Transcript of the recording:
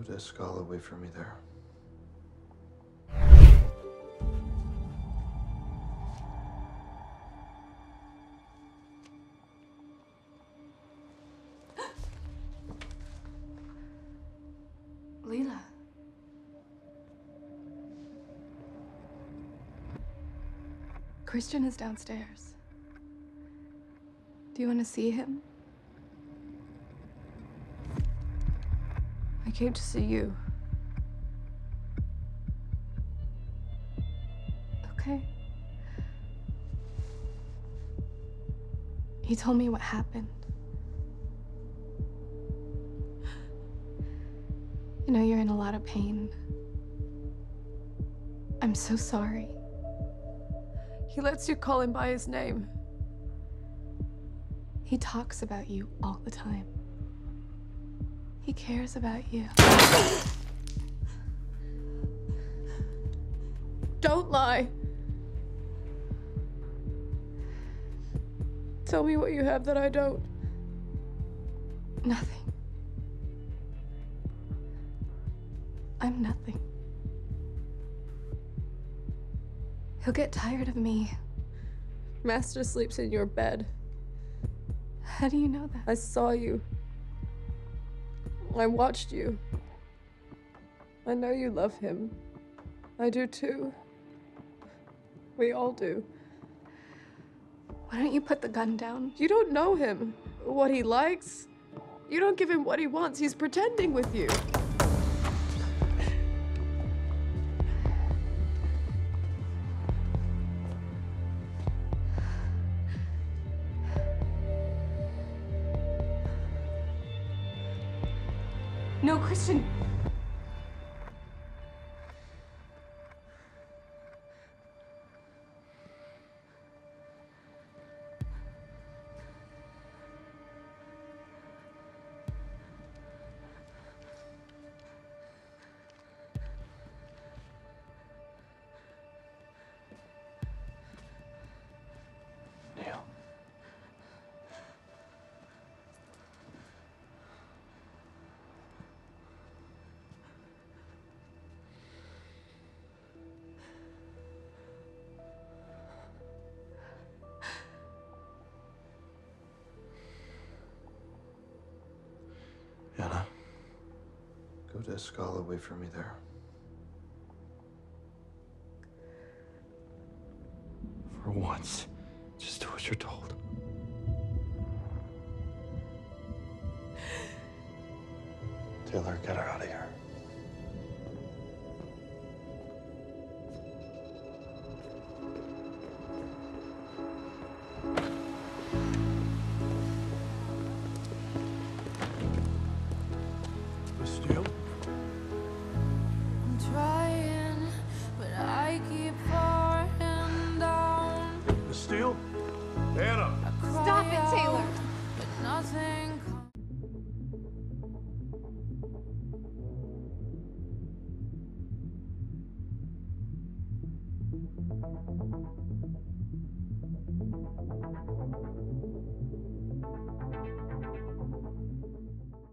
Go to Escala, wait for me there. Leila. Christian is downstairs. Do you want to see him? I came to see you. Okay. He told me what happened. You know, you're in a lot of pain. I'm so sorry. He lets you call him by his name. He talks about you all the time. He cares about you. Don't lie. Tell me what you have that I don't. Nothing. I'm nothing. He'll get tired of me. Master sleeps in your bed. How do you know that? I saw you. I watched you. I know you love him. I do too. We all do. Why don't you put the gun down? You don't know him. What he likes. You don't give him what he wants. He's pretending with you. No, Christian. Anna. Go to Escala, wait for me there. For once, just do what you're told. Taylor, get her out of here. Down. Still? Anna! Stop it, Taylor. But nothing